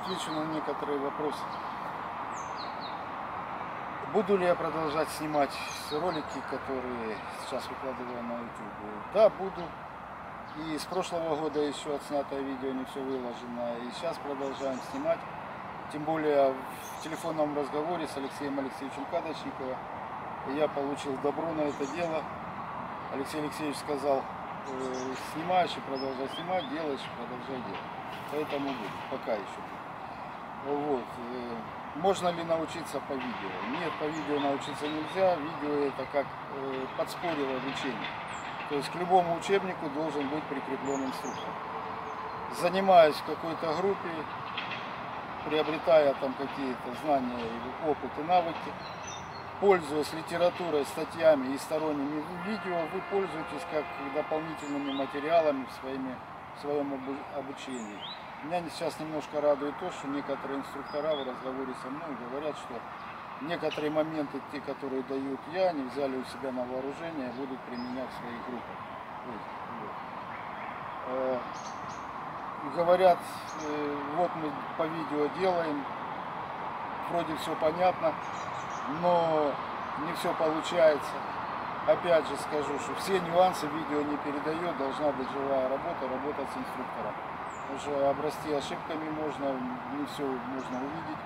отвечу на некоторые вопросы. Буду ли я продолжать снимать ролики, которые сейчас выкладываю на YouTube? Да, буду. И с прошлого года еще отснятое видео не все выложено. И сейчас продолжаем снимать. Тем более в телефонном разговоре с Алексеем Алексеевичем Кадочниковым я получил добро на это дело. Алексей Алексеевич сказал, э, снимаешь и продолжай снимать, делаешь и продолжай делать. Поэтому будет, пока еще. Вот. э, Можно ли научиться по видео? Нет, по видео научиться нельзя. Видео это как э, подспорье обучения. То есть к любому учебнику должен быть прикреплен инструктор. Занимаясь в какой-то группе, приобретая там какие-то знания, опыт и навыки, пользуясь литературой, статьями и сторонними видео, вы пользуетесь как дополнительными материалами в, своими, в своем обу- обучении. Меня сейчас немножко радует то, что некоторые инструктора в разговоре со мной говорят, что некоторые моменты, те, которые дают я, они взяли у себя на вооружение будут применять в своих группах. Э, говорят, э, вот мы по видео делаем, вроде все понятно, но не все получается. Опять же скажу, что все нюансы видео не передает, должна быть живая работа, работа с инструктором. Что обрасти ошибками можно, не все можно увидеть,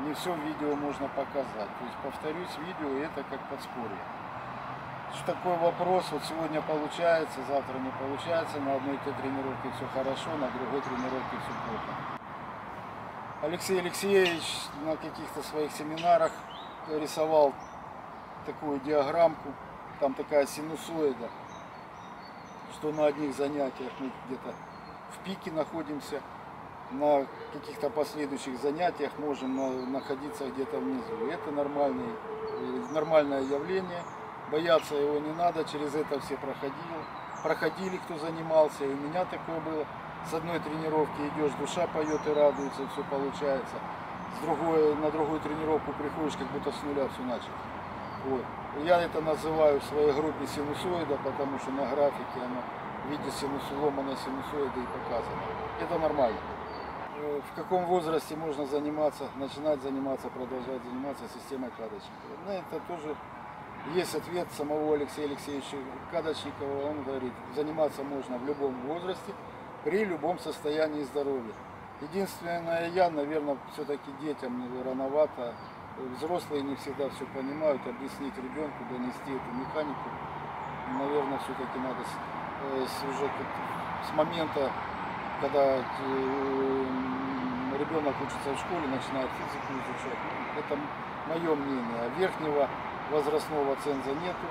не все видео можно показать. То есть, повторюсь, видео это как подспорье. Что такой вопрос, вот сегодня получается, завтра не получается, на одной тренировке все хорошо, на другой тренировке все плохо. Алексей Алексеевич на каких-то своих семинарах рисовал такую диаграммку, там такая синусоида, что на одних занятиях мы где-то в пике находимся, на каких-то последующих занятиях можем на- находиться где-то внизу. Это э, нормальное явление, бояться его не надо, через это все проходили, проходили, кто занимался, и у меня такое было. С одной тренировки идешь, душа поет и радуется, все получается. С другой, на другую тренировку приходишь, как будто с нуля все начал. Вот. Я это называю в своей группе синусоида, потому что на графике оно в виде синусу, ломаной синусоиды и показано. Это нормально. Э, В каком возрасте можно заниматься, начинать заниматься, продолжать заниматься системой Кадочникова? На это тоже есть ответ самого Алексея Алексеевича Кадочникова. Он говорит, заниматься можно в любом возрасте, при любом состоянии здоровья. Единственное, я, наверное, все-таки детям рановато. Взрослые не всегда все понимают, объяснить ребенку, донести эту механику. Наверное, все-таки надо с, э, уже с момента, когда ребенок учится в школе, начинает физику изучать. Ну, это мое мнение. Верхнего возрастного ценза нету,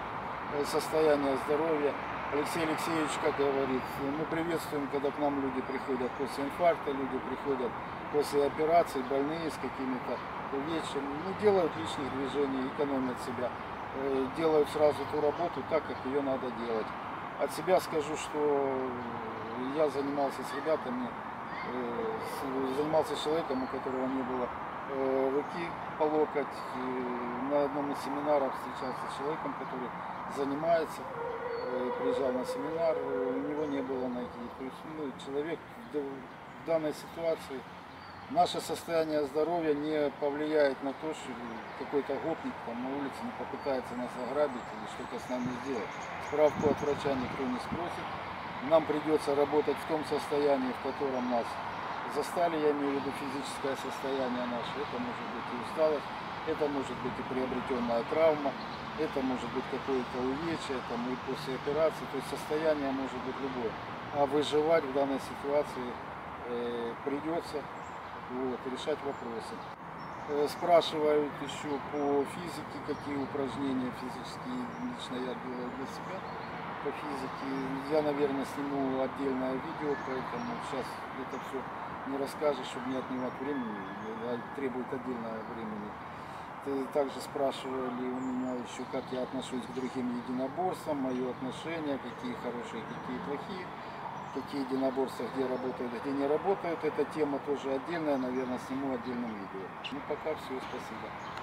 э, состояния здоровья. Алексей Алексеевич, как говорит, мы приветствуем, когда к нам люди приходят после инфаркта, люди приходят после операций, больные с какими-то увечьями, не делают лишних движений, экономят себя, э, делают сразу ту работу так, как ее надо делать. От себя скажу, что я занимался с ребятами, э, занимался с человеком, у которого не было э, руки по локоть. На одном из семинаров встречался с человеком, который занимается, э, приезжал на семинар, у него не было ноги. То есть ну, человек в данной ситуации, наше состояние здоровья не повлияет на то, что какой-то гопник там на улице не попытается нас ограбить или что-то с нами сделать. Справку от врача никто не спросит. Нам придется работать в том состоянии, в котором нас застали, я имею в виду физическое состояние наше. Это может быть и усталость, это может быть и приобретенная травма, это может быть какое-то увечье, там, и после операции. То есть состояние может быть любое. А выживать в данной ситуации э, придется вот, решать вопросы. Э, Спрашивают еще по физике, какие упражнения физические лично я делаю для себя по физике. Я, наверное, сниму отдельное видео, поэтому сейчас это все не расскажешь, чтобы не отнимать времени, требует отдельного времени. Также спрашивали у меня еще, как я отношусь к другим единоборствам, мое отношение, какие хорошие, какие плохие, какие единоборства, где работают, где не работают. Эта тема тоже отдельная, наверное, сниму отдельным видео. Ну, пока все, спасибо.